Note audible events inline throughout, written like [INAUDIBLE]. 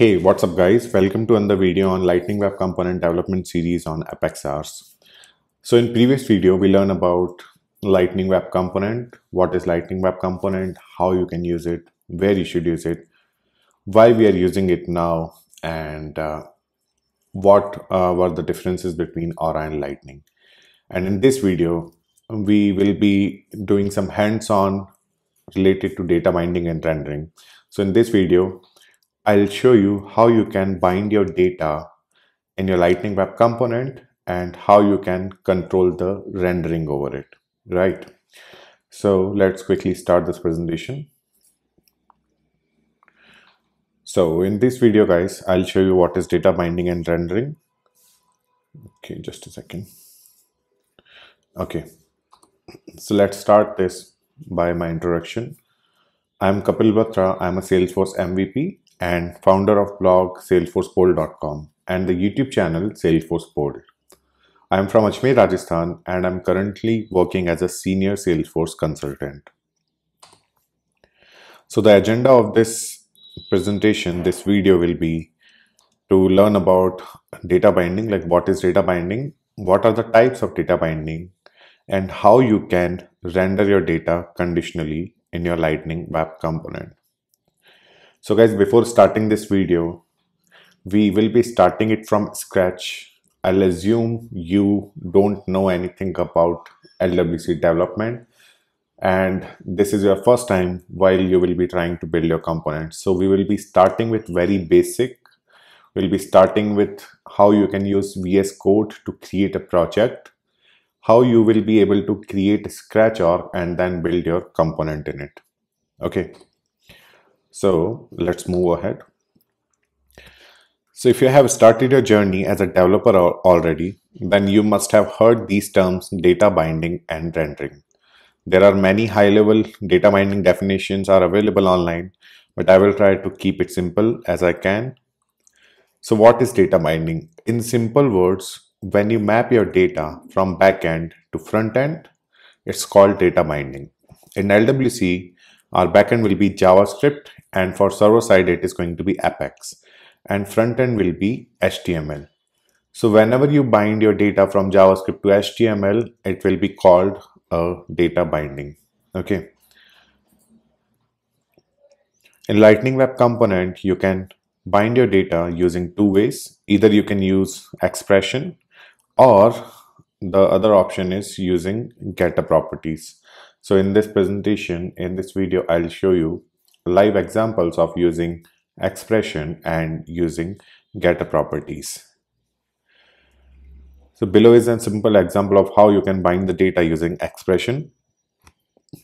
Hey, what's up guys? Welcome to another video on Lightning Web Component Development Series on Apex Hours. So in previous video, we learned about Lightning Web Component, what is Lightning Web Component, how you can use it, where you should use it, why we are using it now, and uh, what uh, were the differences between Aura and Lightning. And in this video, we will be doing some hands-on related to data binding and rendering. So in this video, I'll show you how you can bind your data in your Lightning Web component and how you can control the rendering over it, right? So let's quickly start this presentation. So in this video, guys, I'll show you what is data binding and rendering. Okay, just a second. Okay, so let's start this by my introduction. I'm Kapil Batra. I'm a Salesforce MVP and founder of blog salesforcebolt.com and the YouTube channel Salesforce Bolt. I'm from Ajmer, Rajasthan and I'm currently working as a senior Salesforce consultant. So the agenda of this presentation, this video will be to learn about data binding, like what is data binding, what are the types of data binding, and how you can render your data conditionally in your Lightning Web component. So guys, before starting this video, we will be starting it from scratch. I'll assume you don't know anything about LWC development and this is your first time while you will be trying to build your components. So we will be starting with very basic. We'll be starting with how you can use VS Code to create a project, how you will be able to create a scratch org and then build your component in it. Okay. So let's move ahead. So if you have started your journey as a developer already, then you must have heard these terms data binding and rendering. There are many high-level data binding definitions are available online, but I will try to keep it simple as I can. So what is data binding? In simple words, when you map your data from backend to front end, it's called data binding. In LWC, our backend will be JavaScript and for server side it is going to be Apex and front end will be HTML. So whenever you bind your data from JavaScript to HTML, it will be called a data binding. Okay. In Lightning Web Component, you can bind your data using two ways. Either you can use expression or the other option is using getter properties. So in this presentation, in this video, I'll show you live examples of using expression and using getter properties. So below is a simple example of how you can bind the data using expression.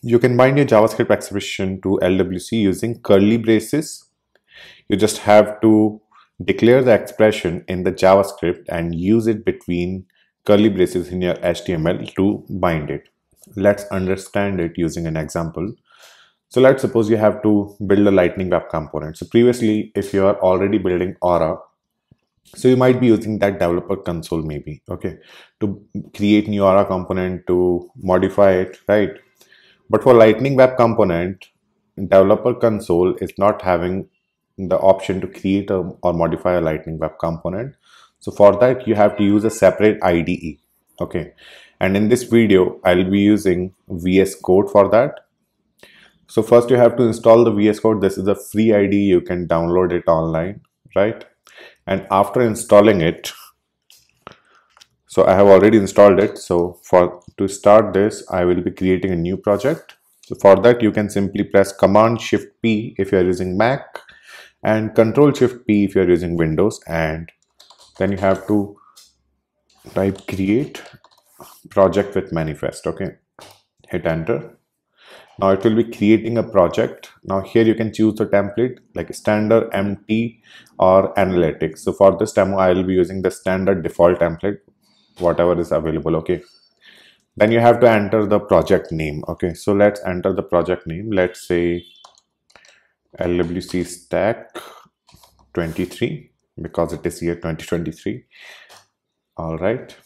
You can bind your JavaScript expression to LWC using curly braces. You just have to declare the expression in the JavaScript and use it between curly braces in your HTML to bind it let's understand it using an example. So let's suppose you have to build a lightning web component. So previously, if you are already building Aura, so you might be using that developer console maybe, okay, to create new Aura component, to modify it, right? But for lightning web component, developer console is not having the option to create a, or modify a lightning web component. So for that, you have to use a separate IDE, okay and in this video I'll be using VS Code for that. So first you have to install the VS Code. This is a free ID you can download it online right? And after installing it so I have already installed it. So for to start this I will be creating a new project. So for that you can simply press command shift P if you are using Mac and control shift P if you are using Windows. And then you have to type create project with manifest okay? Hit enter. Now it will be creating a project. Now here you can choose the template like standard empty or analytics so for this demo i will be using the standard default template whatever is available okay? Then you have to enter the project name okay? So let's enter the project name. Let's say lwc stack 23 because it is year 2023 all right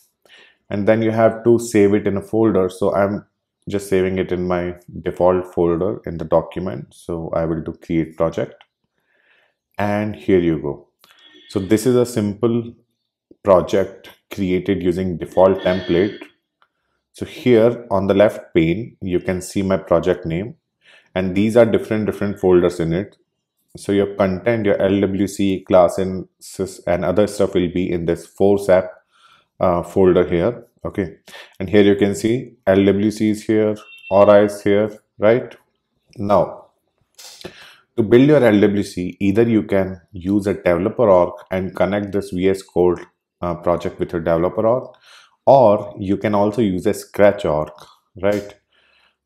and then you have to save it in a folder. So i'm just saving it in my default folder in the document. So i will do create project. And here you go. So this is a simple project created using default template. So here on the left pane you can see my project name. And these are different different folders in it. So your content your lwc class and and other stuff will be in this force app uh, folder here okay? And here you can see lwc is here aura is here right? Now to build your lwc either you can use a developer org and connect this vs code uh, project with your developer org or you can also use a scratch org right?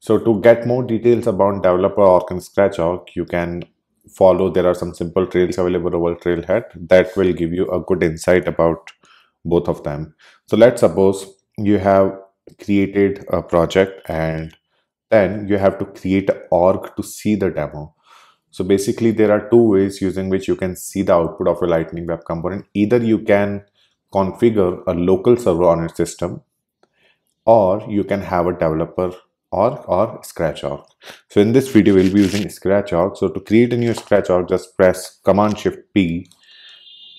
So to get more details about developer org and scratch org you can follow. There are some simple trails available over trailhead that will give you a good insight about both of them. So let's suppose you have created a project and then you have to create an org to see the demo. So basically there are two ways using which you can see the output of a lightning web component. Either you can configure a local server on your system or you can have a developer org or scratch org. So in this video we'll be using scratch org. So to create a new scratch org just press command shift p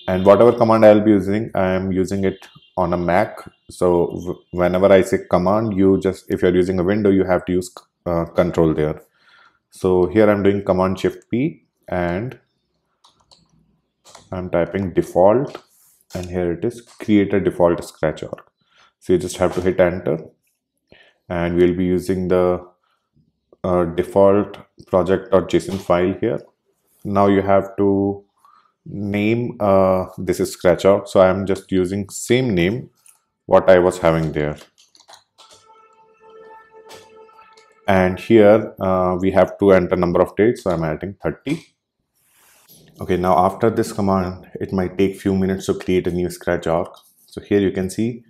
and whatever command i'll be using i am using it on a mac. So whenever i say command you just if you're using a window you have to use uh, control there. So here i'm doing command shift p and i'm typing default. And here it is create a default scratch org. So you just have to hit enter. And we'll be using the uh, default project.json file here. Now you have to name uh, this is scratch org so i'm just using same name what i was having there. And here uh, we have to enter number of dates. So i'm adding 30 okay now after this command it might take few minutes to create a new scratch org so here you can see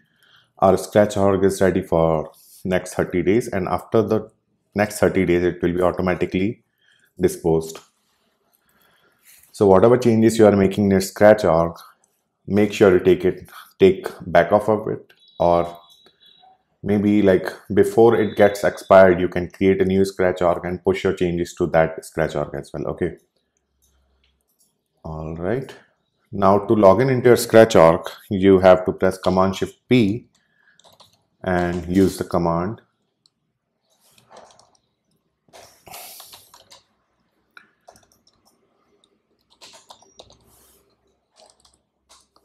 our scratch org is ready for next 30 days. And after the next 30 days it will be automatically disposed so whatever changes you are making in scratch org, make sure you take it, take back off of it, or maybe like before it gets expired, you can create a new scratch org and push your changes to that scratch org as well. Okay. All right. Now to log in into your scratch org, you have to press Command Shift P and use the command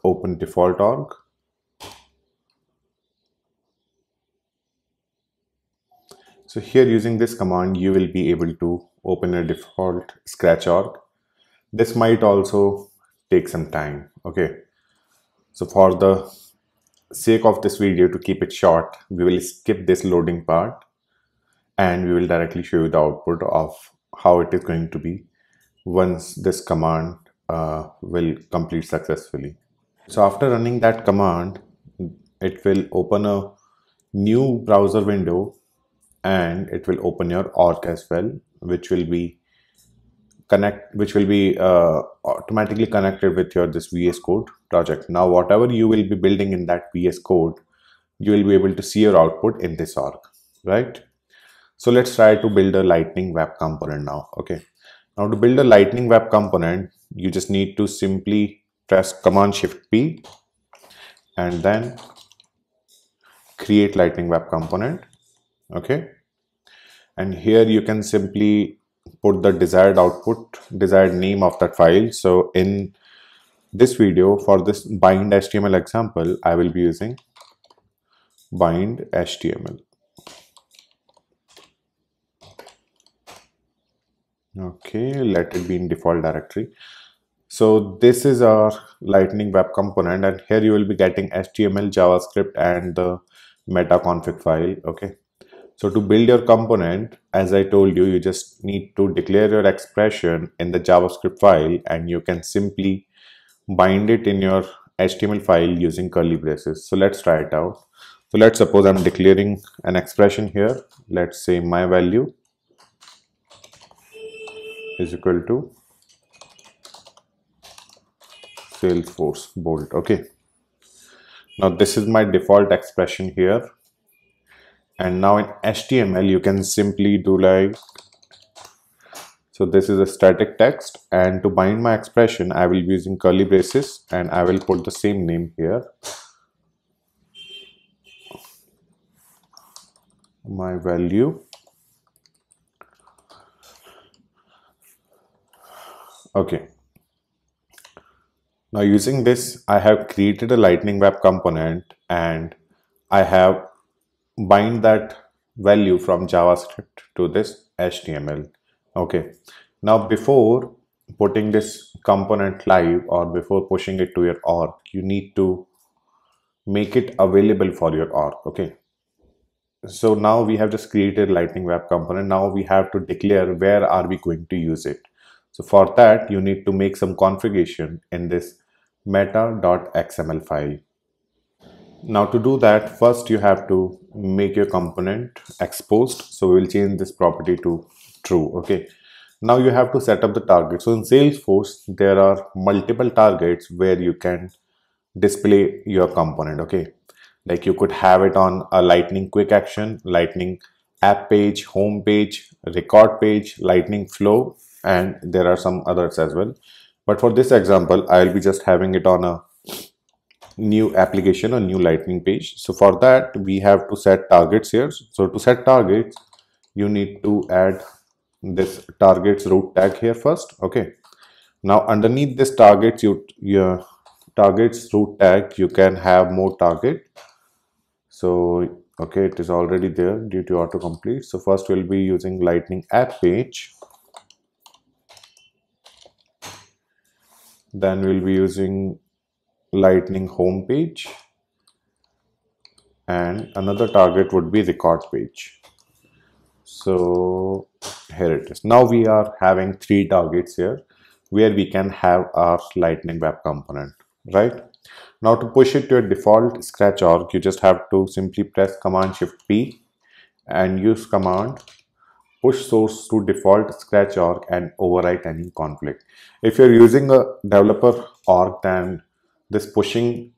open default org. So here using this command, you will be able to open a default scratch org. This might also take some time. Okay. So for the sake of this video to keep it short, we will skip this loading part and we will directly show you the output of how it is going to be once this command uh, will complete successfully. So after running that command, it will open a new browser window and it will open your org as well, which will be connect, which will be uh, automatically connected with your this VS Code project. Now, whatever you will be building in that VS Code, you will be able to see your output in this org, right? So let's try to build a Lightning Web component now. Okay. Now to build a Lightning Web component, you just need to simply press command shift P and then create lightning web component okay? And here you can simply put the desired output desired name of that file. So in this video for this bind html example i will be using bind html okay let it be in default directory so this is our lightning web component and here you will be getting html javascript and the meta config file okay? So to build your component as i told you you just need to declare your expression in the javascript file and you can simply bind it in your html file using curly braces. So let's try it out. So let's suppose i'm declaring an expression here. Let's say my value is equal to salesforce bolt. Okay. Now this is my default expression here. And now in html you can simply do like so this is a static text. And to bind my expression I will be using curly braces and I will put the same name here. My value. Okay now using this I have created a lightning web component and I have bind that value from JavaScript to this HTML okay. Now before putting this component live or before pushing it to your org you need to make it available for your org. Okay. So now we have just created lightning web component. Now we have to declare where are we going to use it. So for that you need to make some configuration in this meta.xml file. Now to do that first you have to make your component exposed. So we will change this property to true okay? Now you have to set up the target. So in salesforce there are multiple targets where you can display your component okay? Like you could have it on a lightning quick action lightning app page home page record page lightning flow and there are some others as well but for this example i'll be just having it on a new application a new lightning page. So for that we have to set targets here. So to set targets you need to add this targets root tag here first okay? Now underneath this targets you your targets root tag you can have more target. So okay it is already there due to autocomplete. So first we'll be using lightning app page then we'll be using lightning home page and another target would be record page. So here it is. Now we are having three targets here where we can have our lightning web component right? Now to push it to a default scratch org, you just have to simply press Command Shift P and use command push source to default scratch org and overwrite any conflict. If you're using a developer org, then this pushing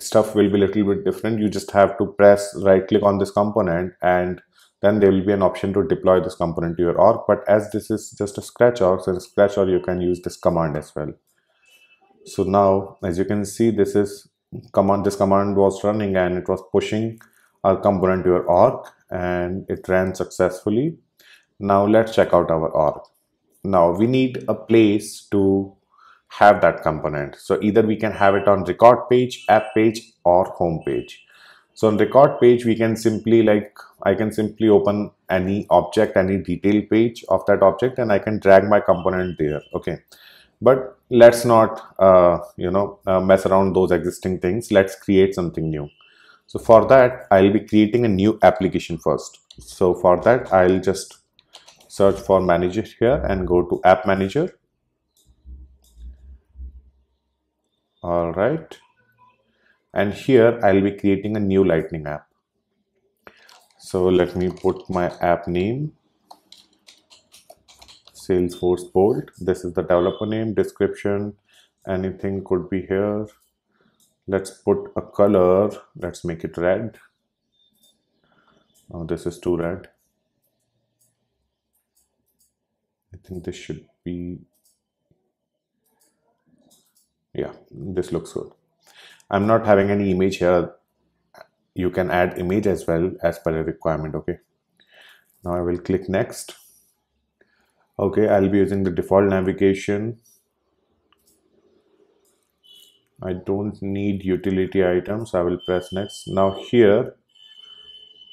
stuff will be a little bit different. You just have to press right click on this component and then there will be an option to deploy this component to your org. But as this is just a scratch org, so in scratch org, you can use this command as well so now as you can see this is command this command was running and it was pushing our component to your org and it ran successfully now let's check out our org. Now we need a place to have that component. So either we can have it on record page app page or home page. So on record page we can simply like i can simply open any object any detail page of that object and i can drag my component there okay? But let's not uh, you know uh, mess around those existing things. Let's create something new. So for that i'll be creating a new application first. So for that i'll just search for manager here and go to app manager all right and here i'll be creating a new lightning app so let me put my app name Salesforce Bolt. This is the developer name, description, anything could be here. Let's put a color, let's make it red. Oh, this is too red. I think this should be, yeah, this looks good. I'm not having any image here. You can add image as well as per a requirement, okay. Now I will click next okay I'll be using the default navigation I don't need utility items I will press next now here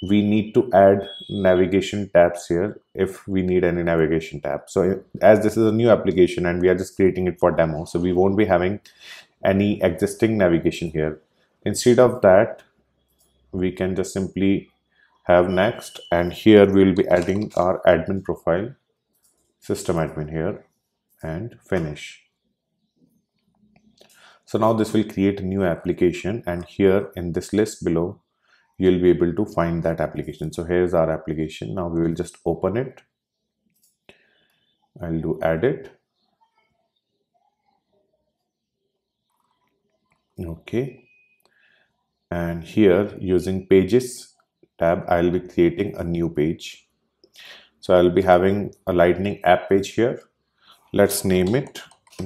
we need to add navigation tabs here if we need any navigation tab so as this is a new application and we are just creating it for demo so we won't be having any existing navigation here instead of that we can just simply have next and here we will be adding our admin profile system admin here and finish. So now this will create a new application and here in this list below, you'll be able to find that application. So here's our application. Now we will just open it. I'll do edit. Okay. And here using pages tab, I'll be creating a new page so I'll be having a lightning app page here let's name it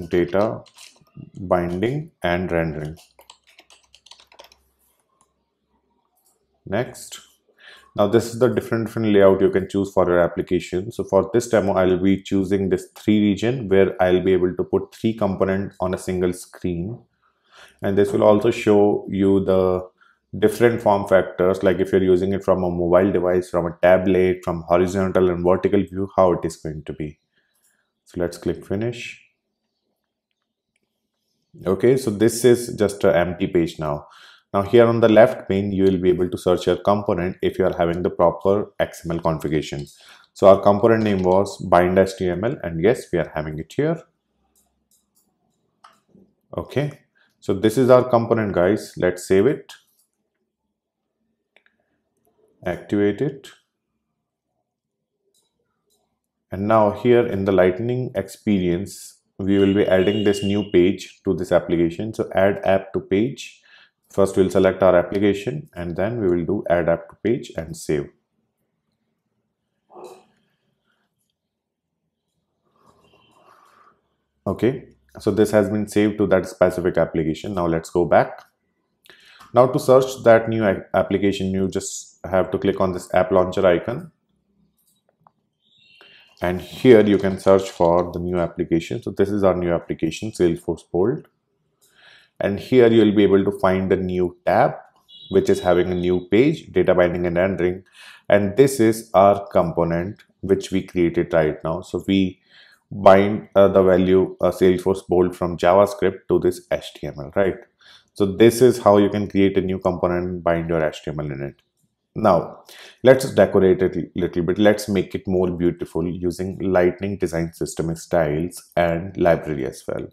data binding and rendering next. Now this is the different different layout you can choose for your application. So for this demo i'll be choosing this three region where i'll be able to put three component on a single screen. And this will also show you the different form factors like if you're using it from a mobile device from a tablet from horizontal and vertical view how it is going to be. So let's click finish. Okay so this is just an empty page now now here on the left pane, you will be able to search your component if you are having the proper XML configuration. So our component name was bind HTML and yes, we are having it here. Okay, so this is our component guys. Let's save it. Activate it. And now here in the lightning experience, we will be adding this new page to this application. So add app to page First, we'll select our application and then we will do add app to page and save. Okay, so this has been saved to that specific application. Now let's go back. Now to search that new application, you just have to click on this app launcher icon. And here you can search for the new application. So this is our new application, Salesforce Bolt and here you will be able to find a new tab which is having a new page data binding and rendering. And this is our component which we created right now. So we bind uh, the value uh, salesforce bolt from javascript to this html right? So this is how you can create a new component and bind your html in it. Now let's decorate it a little bit. Let's make it more beautiful using lightning design system styles and library as well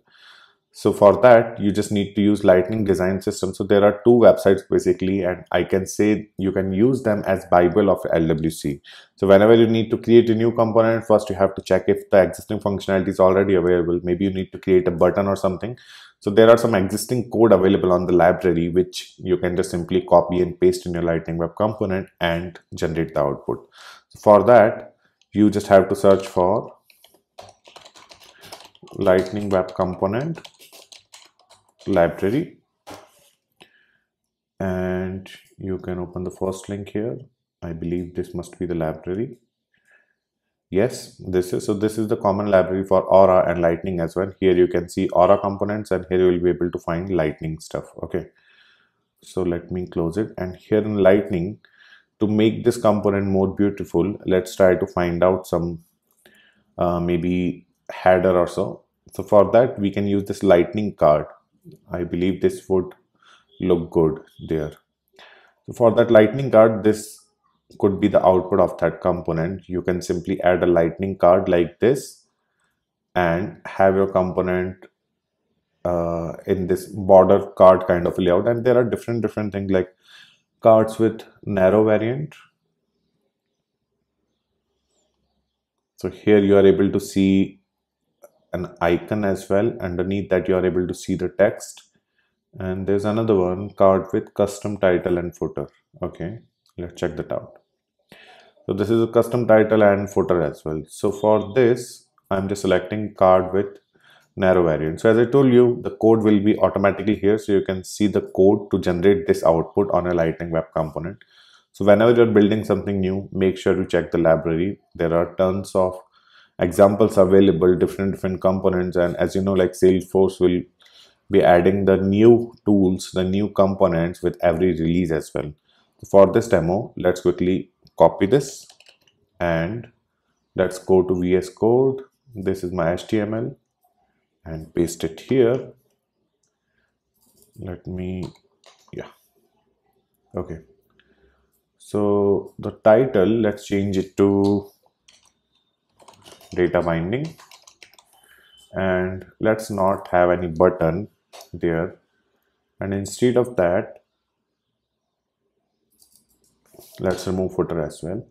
so for that, you just need to use Lightning Design System. So there are two websites basically, and I can say you can use them as Bible of LWC. So whenever you need to create a new component, first you have to check if the existing functionality is already available. Maybe you need to create a button or something. So there are some existing code available on the library, which you can just simply copy and paste in your Lightning Web component and generate the output. So for that, you just have to search for Lightning Web component library. And you can open the first link here. I believe this must be the library. Yes this is so this is the common library for aura and lightning as well. Here you can see aura components and here you will be able to find lightning stuff okay? So let me close it. And here in lightning to make this component more beautiful let's try to find out some uh, maybe header or so. So for that we can use this lightning card I believe this would look good there. So for that lightning card, this could be the output of that component. You can simply add a lightning card like this and have your component uh, in this border card kind of layout. And there are different, different things like cards with narrow variant. So here you are able to see an icon as well underneath that you are able to see the text. And there's another one card with custom title and footer. Okay let's check that out. So this is a custom title and footer as well. So for this i'm just selecting card with narrow variant. So as i told you the code will be automatically here so you can see the code to generate this output on a lightning web component. So whenever you're building something new make sure to check the library. There are tons of examples available different different components and as you know like salesforce will be adding the new tools the new components with every release as well. For this demo let's quickly copy this and let's go to vs code. This is my html and paste it here. Let me yeah okay. So the title let's change it to data binding. And let's not have any button there. And instead of that let's remove footer as well.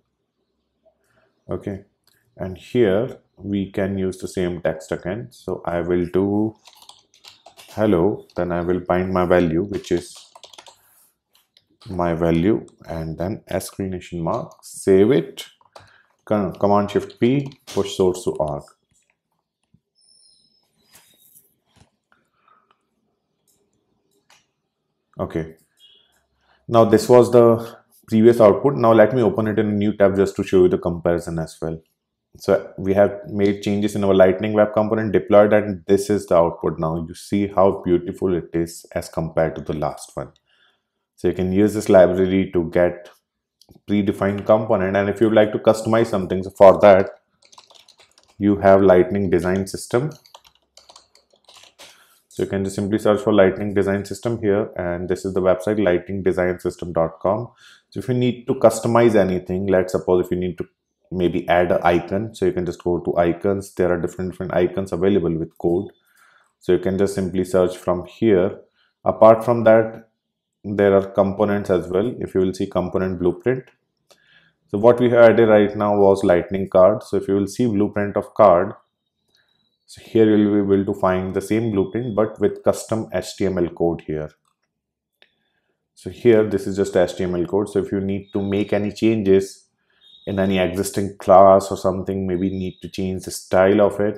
Okay. And here we can use the same text again. So I will do hello then I will bind my value which is my value and then exclamation mark save it command shift p push source to org. okay. Now this was the previous output. Now let me open it in a new tab just to show you the comparison as well. So we have made changes in our lightning web component deployed and this is the output. Now you see how beautiful it is as compared to the last one. So you can use this library to get predefined component and if you'd like to customize something so for that you have lightning design system so you can just simply search for lightning design system here and this is the website lightningdesignsystem.com. So if you need to customize anything, let's suppose if you need to maybe add an icon, so you can just go to icons. There are different different icons available with code. So you can just simply search from here. Apart from that, there are components as well. If you will see component blueprint. So what we have added right now was lightning card. So if you will see blueprint of card, so here you'll be able to find the same blueprint but with custom HTML code here. So here this is just HTML code. So if you need to make any changes in any existing class or something, maybe need to change the style of it.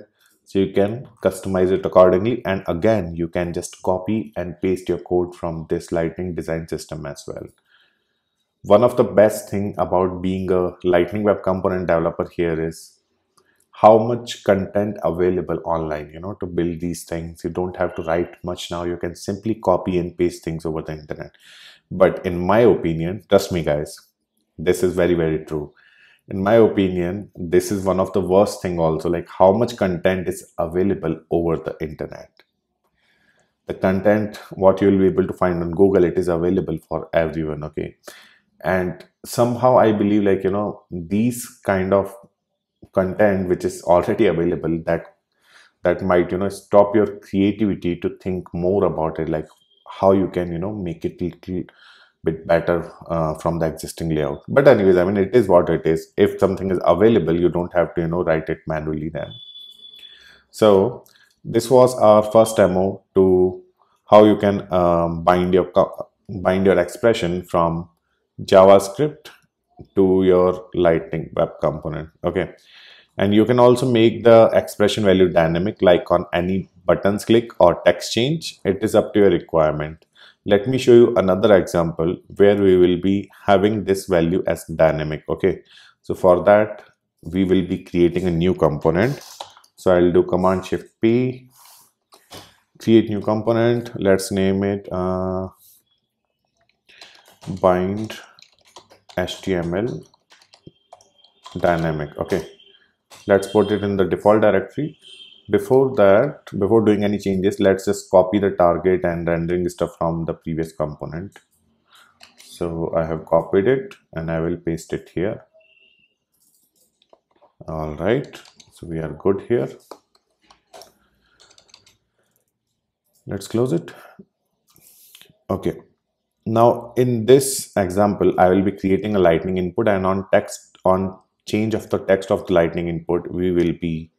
So you can customize it accordingly. And again, you can just copy and paste your code from this lightning design system as well. One of the best thing about being a lightning web component developer here is how much content available online you know to build these things you don't have to write much now you can simply copy and paste things over the internet but in my opinion trust me guys this is very very true in my opinion this is one of the worst thing also like how much content is available over the internet. The content what you will be able to find on google it is available for everyone okay? And somehow i believe like you know these kind of content which is already available that that might you know stop your creativity to think more about it like how you can you know make it little bit better uh, from the existing layout. But anyways i mean it is what it is. If something is available you don't have to you know write it manually then. So this was our first demo to how you can um, bind your bind your expression from javascript to your lightning web component okay? And you can also make the expression value dynamic like on any buttons click or text change. It is up to your requirement let me show you another example where we will be having this value as dynamic okay? So for that we will be creating a new component. So i'll do command shift p create new component. Let's name it uh, bind html dynamic okay? Let's put it in the default directory before that before doing any changes let's just copy the target and rendering stuff from the previous component. So i have copied it and i will paste it here. All right. So we are good here. Let's close it. Okay. Now in this example i will be creating a lightning input and on text on change of the text of the lightning input we will be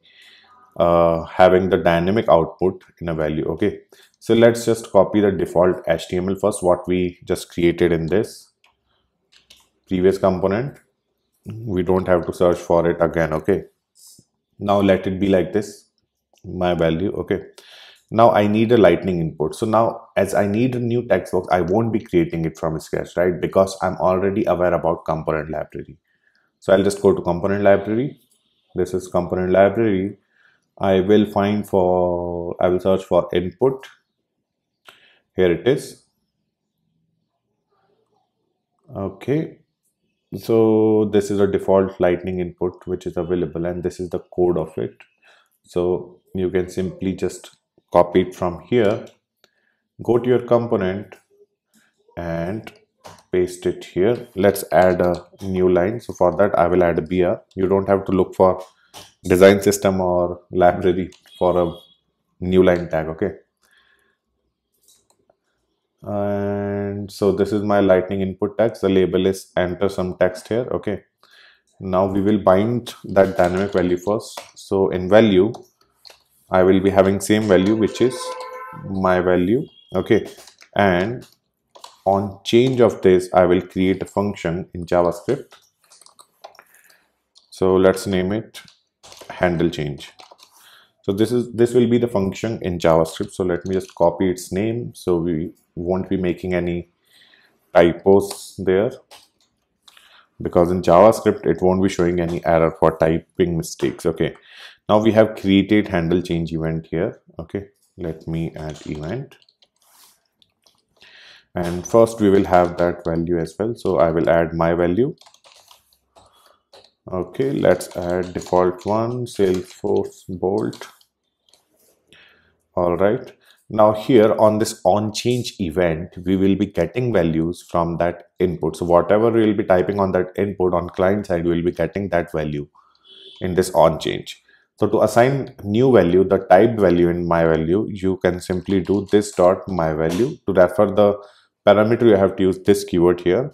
uh, having the dynamic output in a value okay so let's just copy the default html first what we just created in this previous component we don't have to search for it again okay now let it be like this my value okay now I need a lightning input. So now as I need a new text box, I won't be creating it from scratch, right? Because I'm already aware about component library. So I'll just go to component library. This is component library. I will find for, I will search for input. Here it is. Okay. So this is a default lightning input which is available and this is the code of it. So you can simply just copy it from here go to your component and paste it here let's add a new line so for that i will add a br you don't have to look for design system or library for a new line tag okay? And so this is my lightning input text the label is enter some text here okay? Now we will bind that dynamic value first. So in value I will be having same value which is my value okay? And on change of this I will create a function in JavaScript. So let's name it handle change. So this is this will be the function in javascript. So let me just copy its name. So we won't be making any typos there. Because in javascript it won't be showing any error for typing mistakes. Okay. Now we have created handle change event here. Okay. Let me add event. And first we will have that value as well. So i will add my value okay let's add default one salesforce bolt. All right. Now here on this on change event we will be getting values from that input. So whatever we will be typing on that input on client side we will be getting that value in this on change. So to assign new value the typed value in my value you can simply do this dot my value to refer the parameter. You have to use this keyword here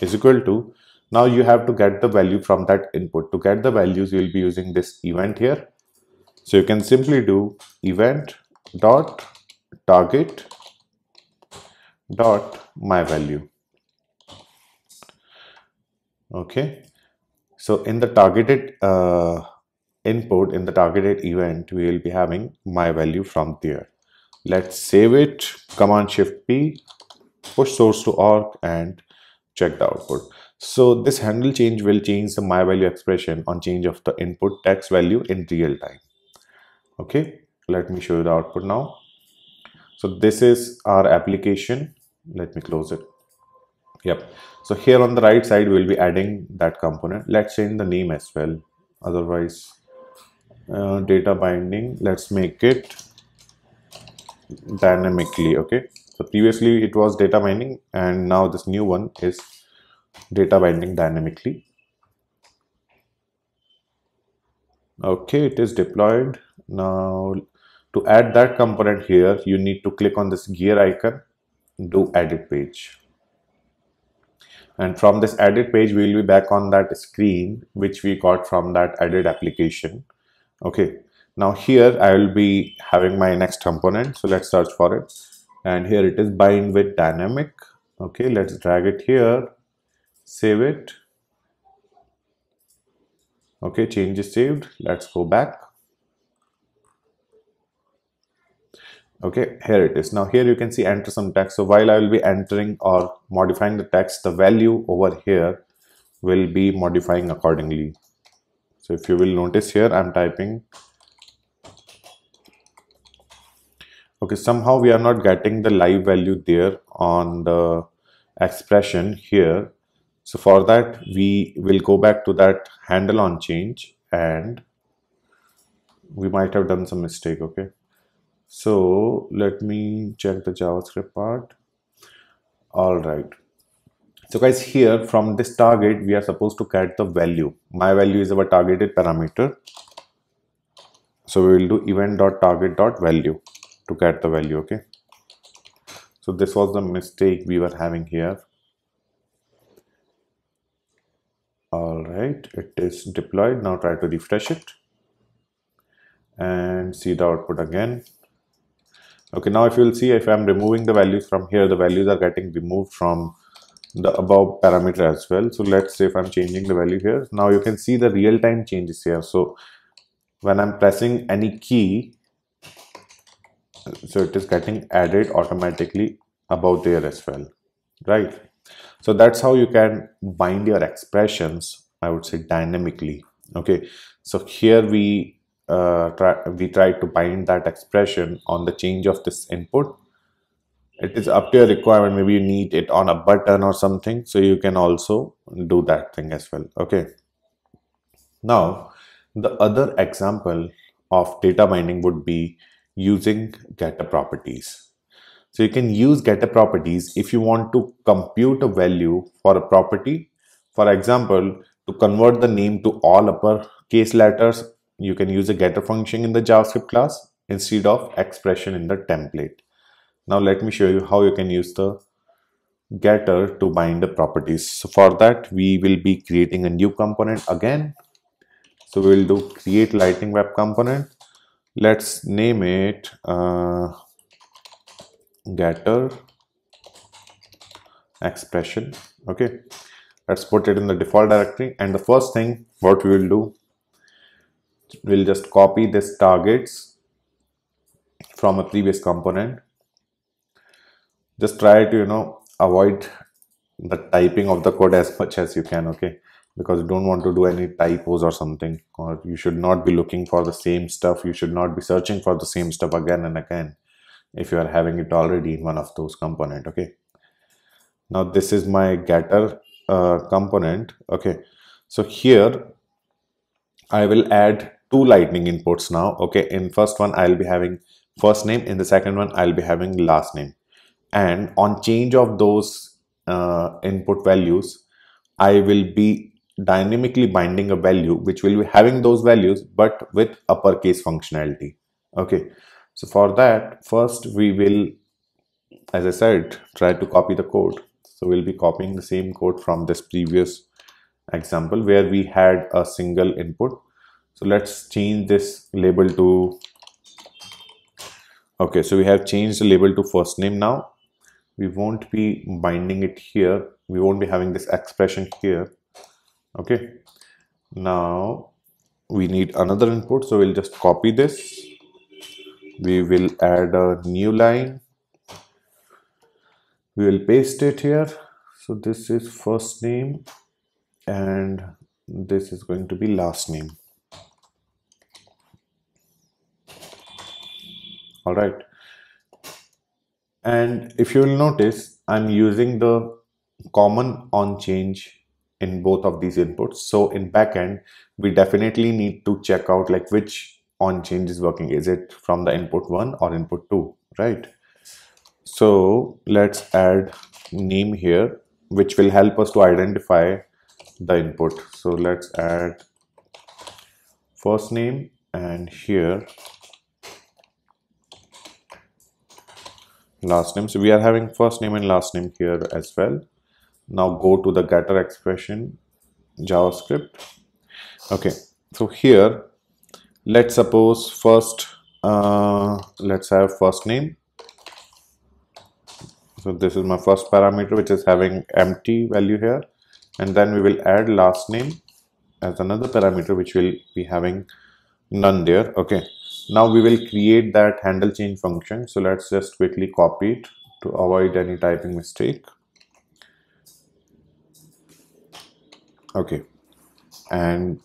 is equal to now you have to get the value from that input. To get the values you will be using this event here. So you can simply do event dot target dot my value. Okay. So in the targeted uh, input in the targeted event we will be having my value from there. Let's save it. Command shift p. Push source to org and check the output so this handle change will change the my value expression on change of the input text value in real time. Okay let me show you the output now. So this is our application. Let me close it. Yep. So here on the right side we'll be adding that component. Let's change the name as well. Otherwise uh, data binding let's make it dynamically okay? So previously it was data binding and now this new one is data binding dynamically okay it is deployed now to add that component here, you need to click on this gear icon, do edit page. And from this edit page, we will be back on that screen, which we got from that added application. Okay, now here I will be having my next component. So let's search for it. And here it is bind with dynamic. Okay, let's drag it here, save it. Okay, change is saved. Let's go back. Okay here it is. Now here you can see enter some text. So while i will be entering or modifying the text the value over here will be modifying accordingly. So if you will notice here i'm typing. Okay somehow we are not getting the live value there on the expression here so for that we will go back to that handle on change and we might have done some mistake okay? So let me check the javascript part. All right. So guys here from this target we are supposed to get the value. My value is our targeted parameter. So we will do event dot target dot value to get the value okay? So this was the mistake we were having here all right? It is deployed. Now try to refresh it. And see the output again. Okay now if you'll see if i'm removing the values from here the values are getting removed from the above parameter as well. So let's say if i'm changing the value here. Now you can see the real-time changes here. So when i'm pressing any key so it is getting added automatically above there as well right? So that's how you can bind your expressions i would say dynamically. Okay? So here we uh, try, we try to bind that expression on the change of this input. It is up to your requirement. Maybe you need it on a button or something so you can also do that thing as well. Okay? Now the other example of data binding would be using getter properties. So you can use getter properties if you want to compute a value for a property. For example to convert the name to all upper case letters you can use a getter function in the JavaScript class instead of expression in the template. Now let me show you how you can use the getter to bind the properties. So for that we will be creating a new component again. So we will do create lightning web component. Let's name it uh, getter expression. Okay. Let's put it in the default directory and the first thing what we will do we'll just copy this targets from a previous component. Just try to you know avoid the typing of the code as [LAUGHS] much as you can okay? Because you don't want to do any typos or something or you should not be looking for the same stuff. You should not be searching for the same stuff again and again if you are having it already in one of those component okay? Now this is my getter uh, component. Okay. So here I will add two lightning inputs now. Okay. In first one I'll be having first name. In the second one I'll be having last name. And on change of those uh, input values I will be dynamically binding a value which will be having those values but with uppercase functionality. Okay. So for that first we will as I said try to copy the code so we'll be copying the same code from this previous example where we had a single input. So let's change this label to okay so we have changed the label to first name now. We won't be binding it here. We won't be having this expression here. Okay. Now we need another input. So we'll just copy this. We will add a new line we will paste it here. So this is first name and this is going to be last name. All right. And if you will notice i'm using the common on change in both of these inputs. So in backend we definitely need to check out like which on change is working. Is it from the input one or input two right so let's add name here which will help us to identify the input. So let's add first name and here last name so we are having first name and last name here as well. Now go to the getter expression javascript. Okay so here let's suppose first uh, let's have first name so this is my first parameter which is having empty value here. And then we will add last name as another parameter which will be having none there. Okay. Now we will create that handle change function. So let's just quickly copy it to avoid any typing mistake. Okay. And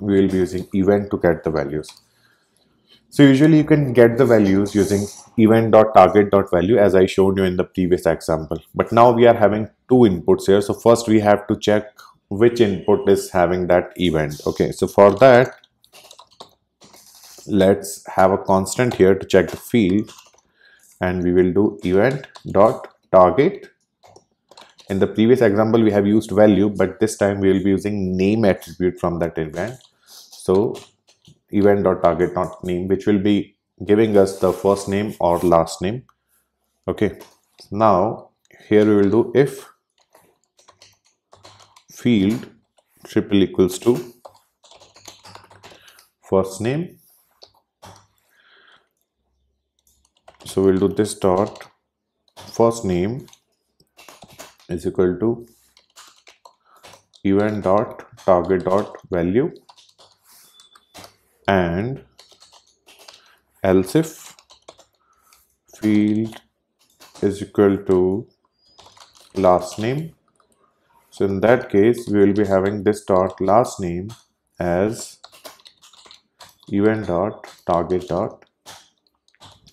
we will be using event to get the values so usually you can get the values using event.target.value as I showed you in the previous example. But now we are having two inputs here. So first we have to check which input is having that event. Okay so for that let's have a constant here to check the field. And we will do event dot target in the previous example, we have used value, but this time we will be using name attribute from that event. So event.target.name, which will be giving us the first name or last name. Okay. Now here we will do if field triple equals to first name. So we'll do this dot first name is equal to event dot target dot value and else if field is equal to last name. So in that case we will be having this dot last name as event dot target dot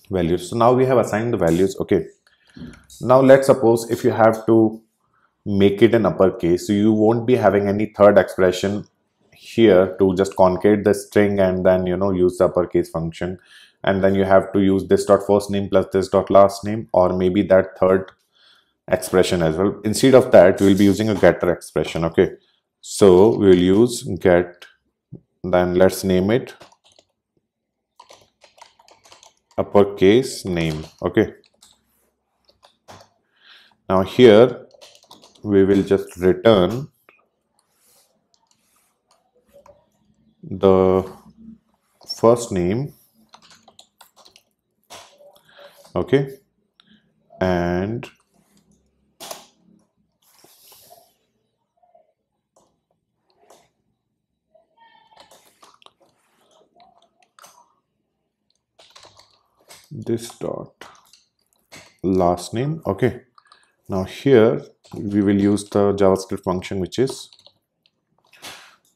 values. So now we have assigned the values. Okay. Now let's suppose if you have to make it in uppercase so you won't be having any third expression here to just concatenate the string and then you know use the uppercase function. And then you have to use this dot first name plus this dot last name or maybe that third expression as well. Instead of that we'll be using a getter expression okay? So we'll use get then let's name it uppercase name okay? Now here we will just return the first name. Okay. And this dot. Last name. Okay. Now here we will use the javascript function which is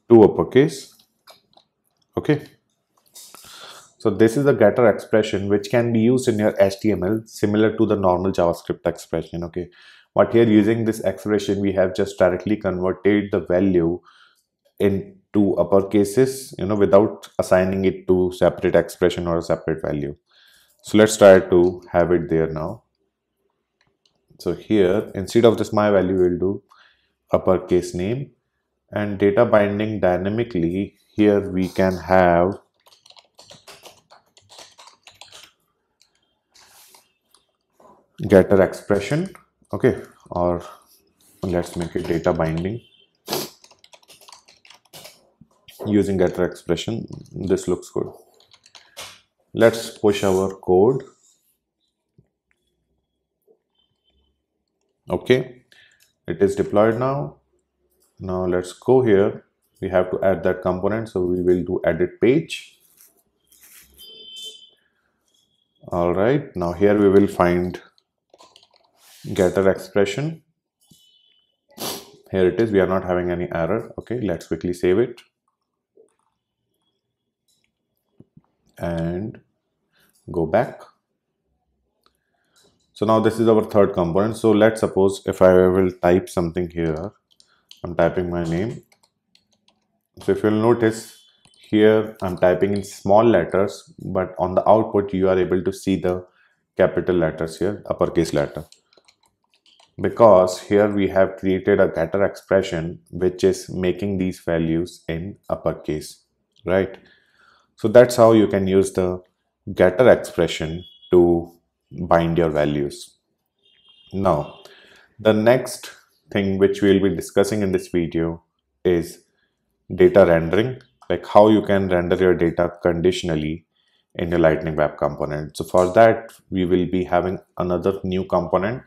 to uppercase okay. So this is a getter expression which can be used in your html similar to the normal javascript expression okay? But here using this expression we have just directly converted the value into uppercases you know without assigning it to separate expression or a separate value. So let's try to have it there now. So here instead of this my value we'll do uppercase name and data binding dynamically here we can have getter expression okay or let's make it data binding. Using getter expression this looks good. Let's push our code. Okay it is deployed now now let's go here. We have to add that component so we will do edit page. All right now here we will find getter expression. Here it is we are not having any error okay let's quickly save it. And go back. So now this is our third component so let's suppose if i will type something here i'm typing my name. So if you'll notice here i'm typing in small letters but on the output you are able to see the capital letters here uppercase letter. Because here we have created a getter expression which is making these values in uppercase right? So that's how you can use the getter expression to bind your values. Now the next thing which we'll be discussing in this video is data rendering like how you can render your data conditionally in your lightning web component so for that we will be having another new component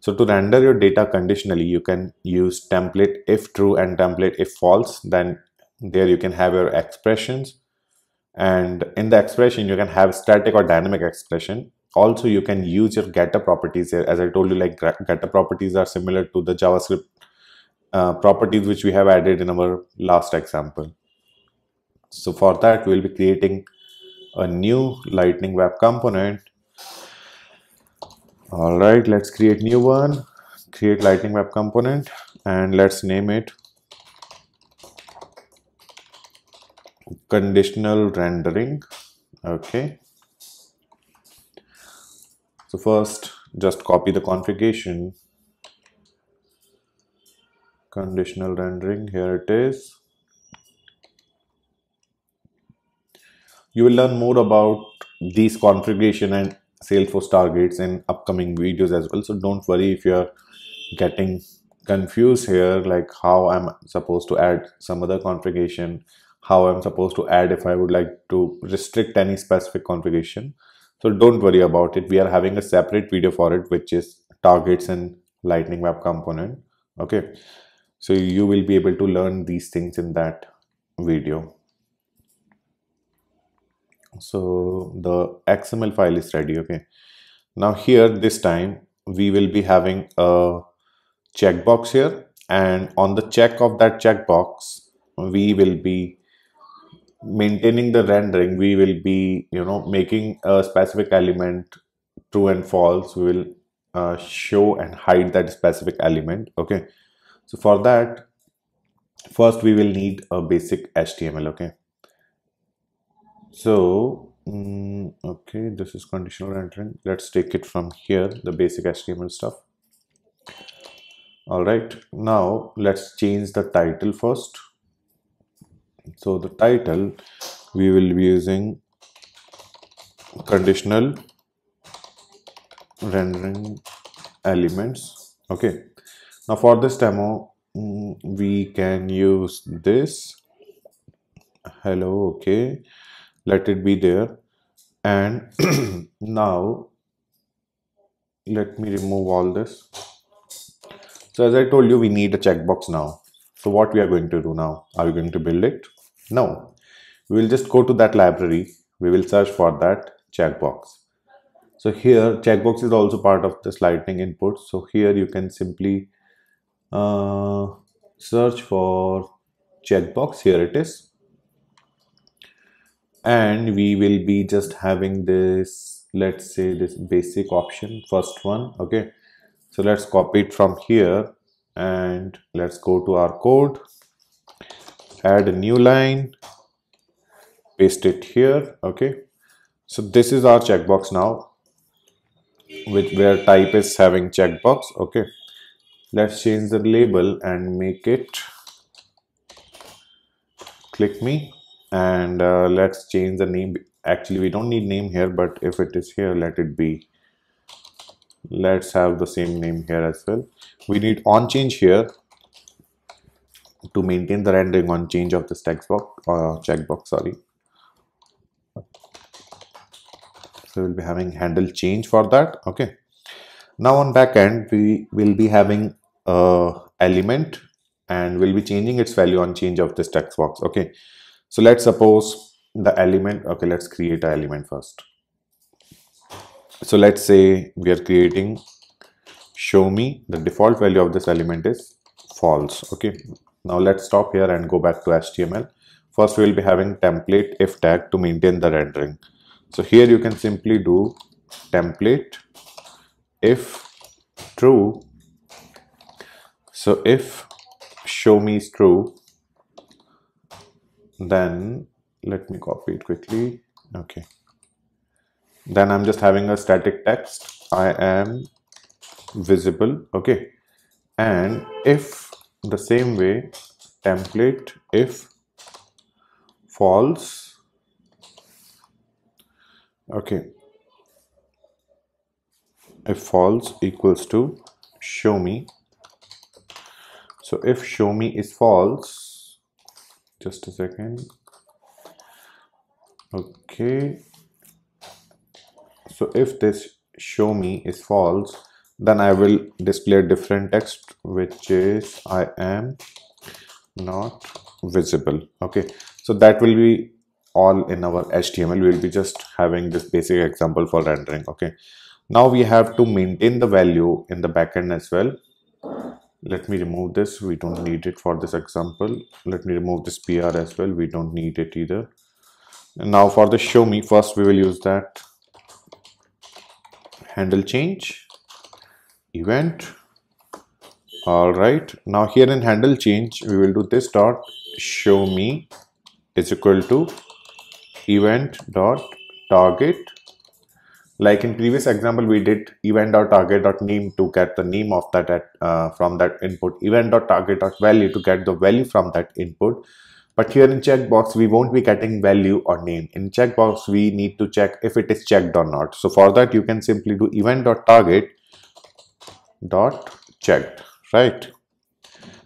so to render your data conditionally, you can use template if true and template if false. Then there you can have your expressions. And in the expression, you can have static or dynamic expression. Also, you can use your getter properties here. As I told you, like getter properties are similar to the JavaScript uh, properties which we have added in our last example. So for that, we'll be creating a new lightning web component all right let's create new one create lightning web component and let's name it conditional rendering okay so first just copy the configuration conditional rendering here it is you will learn more about these configuration and Salesforce targets in upcoming videos as well. So don't worry if you're getting confused here, like how I'm supposed to add some other configuration, how I'm supposed to add if I would like to restrict any specific configuration. So don't worry about it. We are having a separate video for it, which is targets and lightning web component. Okay. So you will be able to learn these things in that video so the xml file is ready okay now here this time we will be having a checkbox here and on the check of that checkbox we will be maintaining the rendering we will be you know making a specific element true and false. We will uh, show and hide that specific element okay? So for that first we will need a basic html okay? So mm, okay this is conditional rendering. Let's take it from here the basic html stuff. All right now let's change the title first so the title we will be using conditional rendering elements. Okay. Now for this demo mm, we can use this. Hello okay. Let it be there. And [CLEARS THROAT] now let me remove all this. So as I told you we need a checkbox now. So what we are going to do now? Are we going to build it no. We will just go to that library. We will search for that checkbox. So here checkbox is also part of this lightning input. So here you can simply uh, search for checkbox. Here it is. And we will be just having this let's say this basic option first one. Okay. So let's copy it from here. And let's go to our code add a new line. Paste it here okay? So this is our checkbox now which where type is having checkbox okay? Let's change the label and make it click me. And uh, let's change the name. Actually we don't need name here but if it is here let it be. Let's have the same name here as well. We need on change here to maintain the rendering on change of this text box uh, checkbox sorry. So we'll be having handle change for that okay. Now on backend we will be having a element and we'll be changing its value on change of this text box okay. So let's suppose the element okay let's create an element first. So let's say we are creating show me the default value of this element is false okay now let's stop here and go back to html first we will be having template if tag to maintain the rendering. So here you can simply do template if true. So if show me is true then let me copy it quickly. Okay. Then i'm just having a static text. I am visible. Okay. And if the same way template if false. Okay. If false equals to show me. So if show me is false just a second. Okay. So if this show me is false then I will display a different text which is I am not visible. Okay. So that will be all in our HTML we will be just having this basic example for rendering. Okay. Now we have to maintain the value in the backend as well. Let me remove this. We don't need it for this example. Let me remove this PR as well. We don't need it either. And now for the show me first we will use that handle change event. All right. Now here in handle change we will do this dot show me is equal to event dot target. Like in previous example we did event dot target dot name to get the name of that at, uh, from that input. Event dot target dot value to get the value from that input. But here in checkbox we won't be getting value or name. In checkbox we need to check if it is checked or not. So for that you can simply do event dot target dot checked right?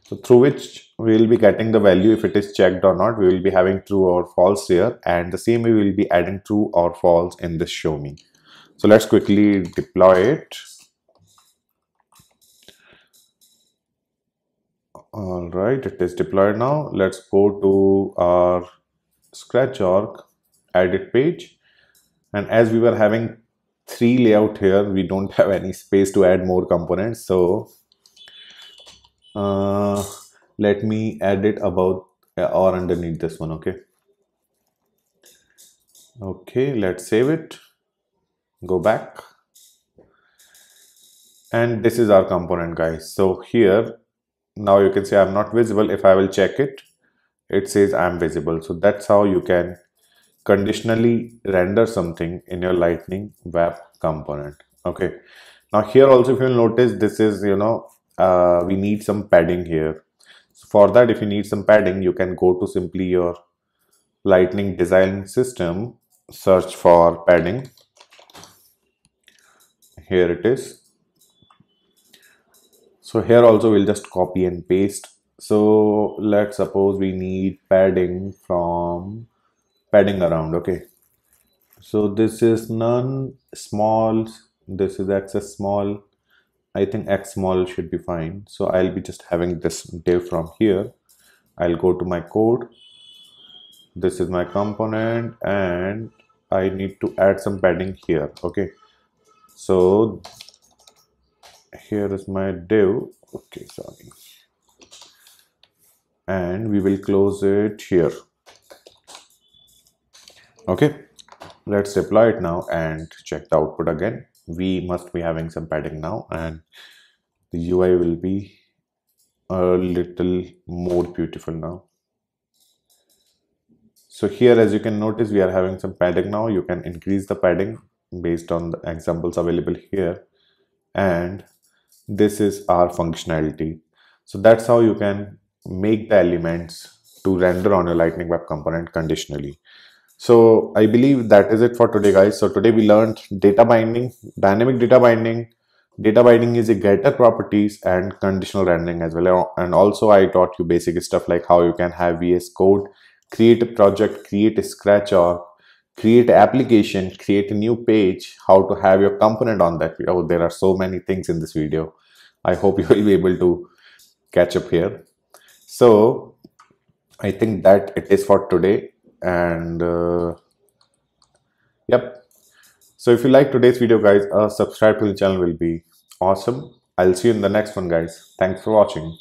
So through which we will be getting the value if it is checked or not. We will be having true or false here and the same we will be adding true or false in this show me. So let's quickly deploy it. All right it is deployed now. Let's go to our scratch org edit page. And as we were having three layout here we don't have any space to add more components so uh, let me add it about uh, or underneath this one okay? Okay let's save it. Go back. And this is our component guys. So here now you can see i'm not visible. If i will check it it says i'm visible. So that's how you can conditionally render something in your lightning web component. Okay. Now here also if you'll notice this is you know uh, we need some padding here. So for that if you need some padding you can go to simply your lightning design system search for padding. Here it is. So here also we'll just copy and paste. So let's suppose we need padding from padding around okay? So this is none small this is access small. I think x small should be fine. So i'll be just having this div from here. I'll go to my code. This is my component and i need to add some padding here okay? So here is my div. Okay sorry. And we will close it here okay let's deploy it now and check the output again. We must be having some padding now and the UI will be a little more beautiful now. So here as you can notice we are having some padding now. You can increase the padding based on the examples available here. And this is our functionality. So that's how you can make the elements to render on your lightning web component conditionally so i believe that is it for today guys. So today we learned data binding dynamic data binding data binding is a getter properties and conditional rendering as well. And also i taught you basic stuff like how you can have vs code create a project create a scratch org create application create a new page how to have your component on that oh there are so many things in this video. I hope [LAUGHS] you will be able to catch up here. So i think that it is for today and uh, yep. So if you like today's video guys uh, subscribe to the channel will be awesome. I'll see you in the next one guys. Thanks for watching